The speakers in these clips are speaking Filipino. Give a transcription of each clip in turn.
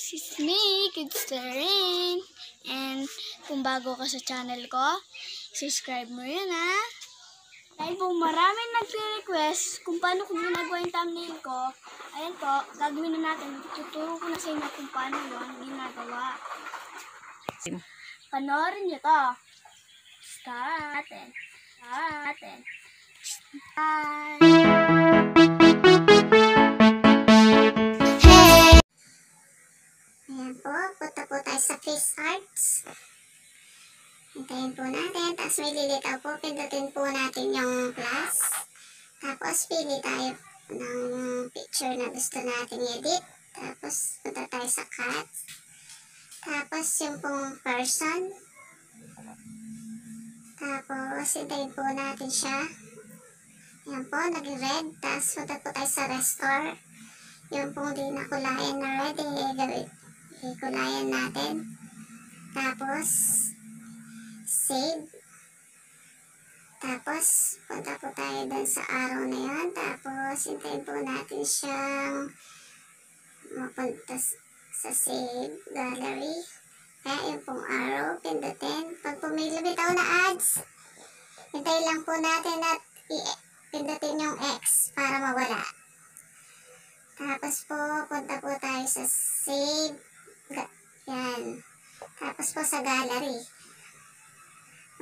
guys! It's me, Kids Rin. And kung bago ka sa channel ko, subscribe mo yun ha. Dahil po maraming nagre-request kung paano ko ginagawa yung thumbnail ko. Ayan po, gagawin na natin. Tuturo ko na sa inyo kung paano yun ginagawa. Panoorin nyo to. Start natin. Start natin. Start. Sa face arts. Hintayin po natin, tapos may lilitaw po, pindutin po natin yung plus. Tapos pili tayo ng picture na gusto natin edit. Tapos punta tayo sa cut. Tapos yung pong person. Tapos hintayin po natin siya. Ayan po, naging red. Tapos punta po tayo sa restore. Yung pong di nakulayan na red, eh, gawin ikulayan natin. Tapos, save. Tapos, punta po tayo dun sa arrow na yan. Tapos, hintayin po natin siyang mapunta sa save gallery. Kaya yung pong arrow, pindutin. Pag pumilibitaw na ads, hintayin lang po natin at pindutin yung X para mawala. Tapos po, punta po tayo sa save yan. Tapos po sa gallery.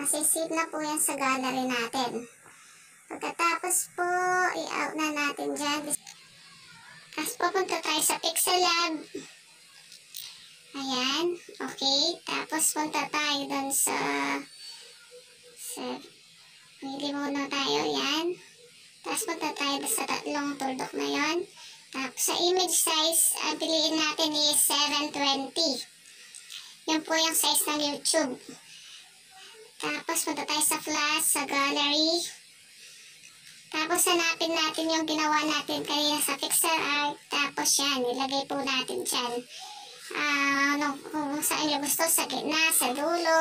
Masisave na po yan sa gallery natin. Pagkatapos po, i-out na natin dyan. Tapos pupunta tayo sa Pixel Lab. Ayan. Okay. Tapos punta tayo dun sa sa pili muna tayo. Yan. Tapos punta tayo sa tatlong tuldok na yon. Tapos sa image size, ang piliin natin is 720. Yan po yung size ng YouTube. Tapos punta tayo sa flash, sa gallery. Tapos hanapin natin yung ginawa natin kanina sa pixel art. Tapos yan, ilagay po natin dyan. Uh, ano, kung saan nyo gusto, sa gitna, sa dulo.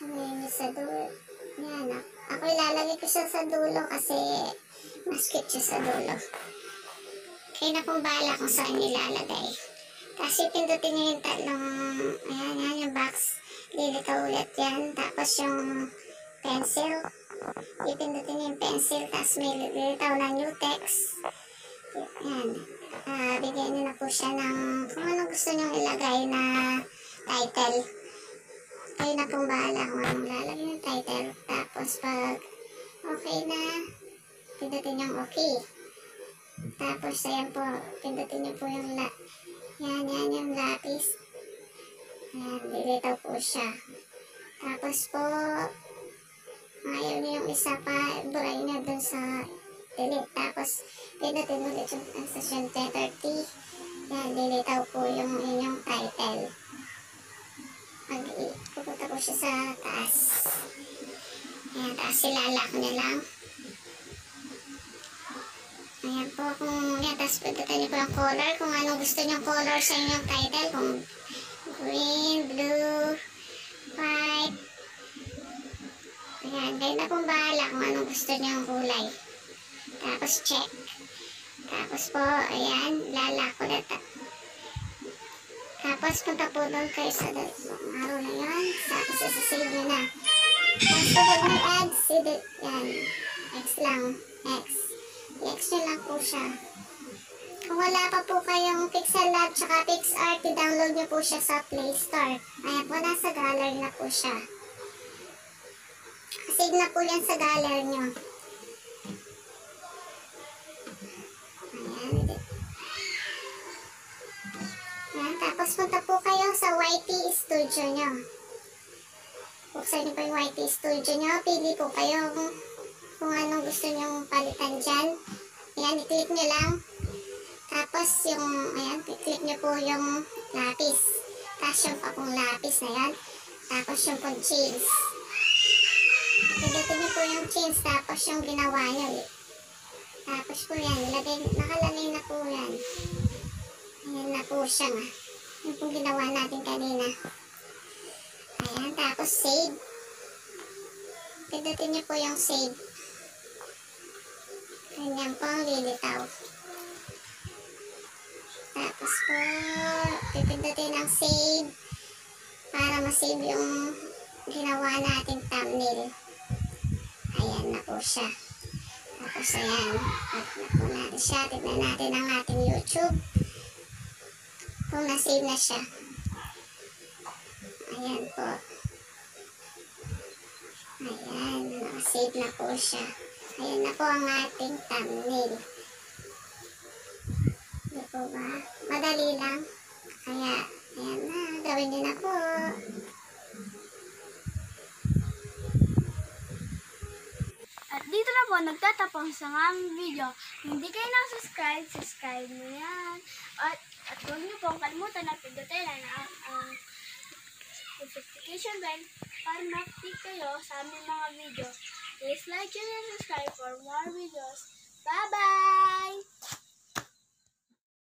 Ano sa dulo. Yan, ako ilalagay ko siya sa dulo kasi mas cute siya sa dulo. Kayo na pong bahala kung saan nilalagay. Kasi pindutin nyo yung tatlong, ayan, yan, yung box. Lilitaw ulit yan. Tapos yung pencil. Ipindutin nyo yung pencil. Tapos may lilitaw na new text. Yan. Uh, bigyan nyo na po siya ng kung ano gusto nyo ilagay na title. Kayo na pong bahala kung anong lalagay yung title. Tapos pag okay na, pindutin yung okay. Tapos, ayan po, pindutin niyo po yung la lapis. Ayan, dilitaw po siya. Tapos po, niyo yung isa pa, buray niya dun sa delete. Tapos, pindutin ulit yung session 30. Yan, dilitaw po yung inyong title. Mag pupunta po siya sa taas. Ayan, taas silalak niya lang. Ayan po, kung yan, tapos niyo po ang color, kung anong gusto niyo color sa inyong title, kung green, blue, white. Ayan, kayo na pong bahala kung anong gusto niyo ang kulay. Tapos check. Tapos po, ayan, lalako na ta. Tapos punta po doon kayo sa araw na yun. Tapos isasave nyo na. Tapos pag may ads, yan, X lang, nyo lang po siya. Kung wala pa po kayong Pixel Lab tsaka PixArt, i-download nyo po siya sa Play Store. Ayan po, nasa gallery na po siya. Save na po yan sa gallery nyo. Ayan. Ayan, tapos punta po kayo sa YT Studio nyo. Buksan nyo po yung YT Studio nyo. Pili po kayo kung anong gusto nyong palitan dyan. Ayan, i-click nyo lang. Tapos yung, ayan, i-click nyo po yung lapis. Tapos yung pa pong lapis na yan. Tapos yung pong chains. Pigitin nyo po yung chains. Tapos yung ginawa nyo. Tapos po yan, ilagay, nakalagay na po yan. Ayan na po siya nga. Yung pong ginawa natin kanina. Ayan, tapos save. Pindutin nyo po yung save. Ganyan po ang lilitaw. Tapos po, pipindutin ang save para ma-save yung ginawa nating thumbnail. Ayan na po siya. Tapos ayan, at na po natin siya. Tignan natin ang ating YouTube. Kung na-save na siya. Ayan po. Ayan, nakasave na po siya. Ayan na po ang ating thumbnail. Di po ba? Madali lang. Kaya, ayan na. Gawin niyo na po. At dito na po, nagtatapos ang aming video. Hindi kayo na-subscribe, subscribe mo yan. At, at huwag niyo pong kalimutan na pindutin ang, ang, ang notification bell para ma-update kayo sa aming mga video. Please like and subscribe for more videos. Bye-bye!